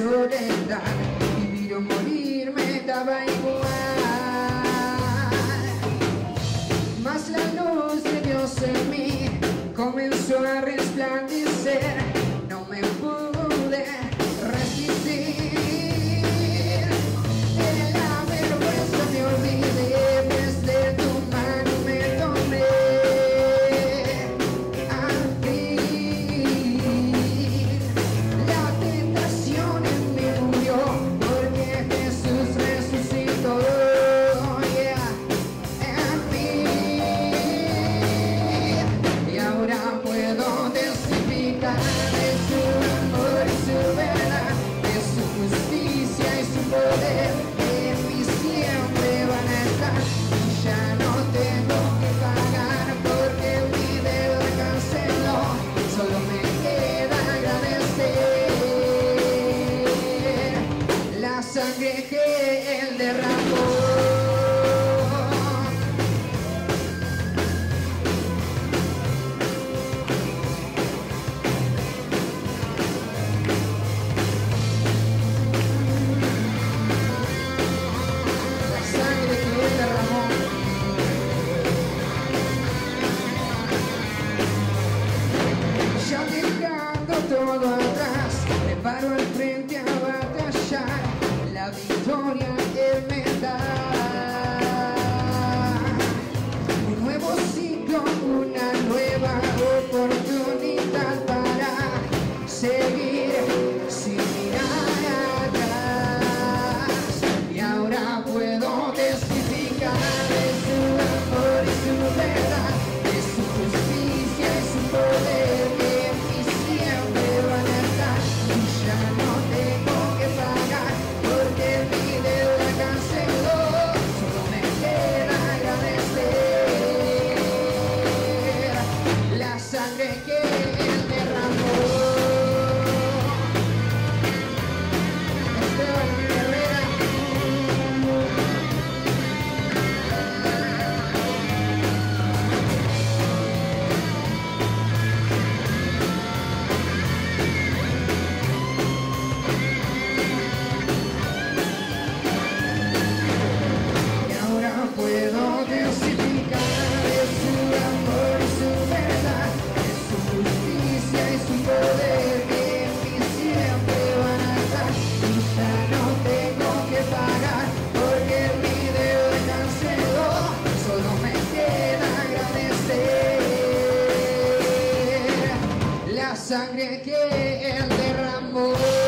soledad Vivir o morir me daba igual. Mas la luz de Dios en mí comenzó a resplandecer. sangre que él derramó. Cada su amor y su verdad, es su justicia y su poder y siempre va a estar, ella no tengo que pagar, porque mi de la canceló, no me quiero agradecer, la sangre quiere. sangre que él derramó.